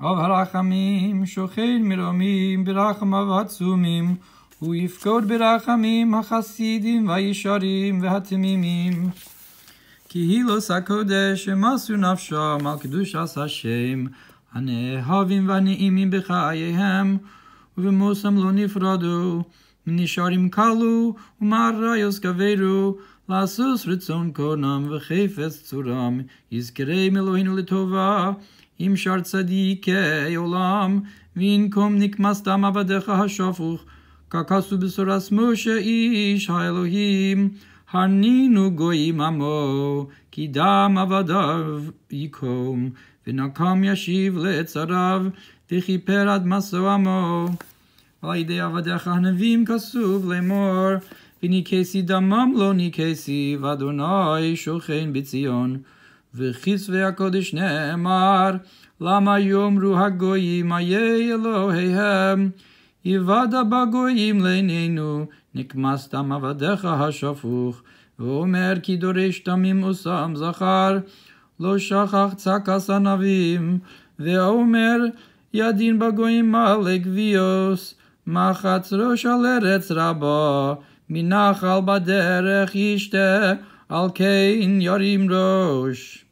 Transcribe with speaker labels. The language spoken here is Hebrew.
Speaker 1: אב הרחמים שוכן מרומים ברחמיו עצומים הוא יפקוד ברחמים החסידים והישרים והתמימים. כי הילוס הקודש שמסו נפשם על קדושת השם הנאהבים והנעימים בחייהם ובמוסם לא נפרדו מנשארים קלו ומעריוס כברו לעשוס רצון קונם וחפץ צורם יזכרי מלוהינו לטובה עם שאר צדיקי עולם וינקום נקמסתם עבדיך השופוך ככסו בסורס משה איש האלוהים הנינו גויים עמו כי דם עבדיו יקום ונקם ישיב לצריו וכיפר עד מסו עמו על ידי עבדיך הנביאים כסוב לאמור וניקסי דמם לא ניקסי ואדוני שוכן בציון וכסבי הקודש נאמר למה יאמרו הגויים איה אלוהיהם יבדה בגויים לעינינו נקמסתם עבדיך השפוך ואומר כי דורש תמים ושם זכר לא שכח צקס ענבים ואומר ידין בגויים מלא גביוס מחץ ראש על ארץ רבה מנחל בדרך ישתה על כן ירים ראש